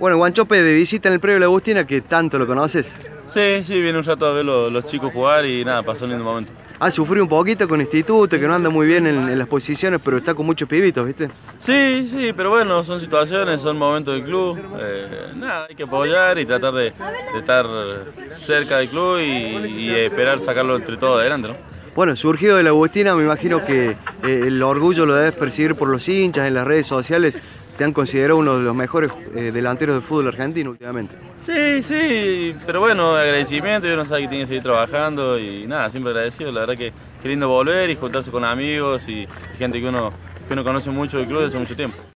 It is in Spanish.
Bueno, Guanchope de visita en el predio de la Agustina, que tanto lo conoces. Sí, sí, viene un rato a ver los, los chicos jugar y nada, pasó un lindo momento. Ha sufrido un poquito con Instituto, que no anda muy bien en, en las posiciones, pero está con muchos pibitos, ¿viste? Sí, sí, pero bueno, son situaciones, son momentos del club. eh, nada, hay que apoyar y tratar de, de estar cerca del club y, y esperar sacarlo entre todos adelante, ¿no? Bueno, surgido de la Agustina, me imagino que eh, el orgullo lo debes percibir por los hinchas en las redes sociales. Te han considerado uno de los mejores eh, delanteros del fútbol argentino últimamente. Sí, sí, pero bueno, agradecimiento, yo no sé que tiene que seguir trabajando y nada, siempre agradecido, la verdad que, que lindo volver y juntarse con amigos y gente que uno, que uno conoce mucho del club desde hace mucho tiempo.